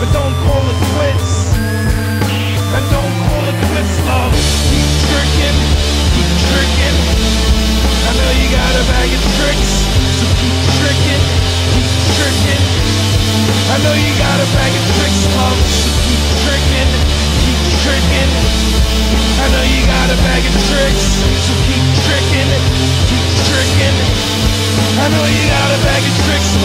but don't call it quits. And don't call it quits, love. Keep tricking, keep tricking. I know you got a bag of tricks, so keep tricking, keep tricking. I know you got a bag of tricks, love, so keep tricking, keep tricking. I know you got a bag of tricks, so keep tricking, keep tricking. I know you got a bag of tricks, love.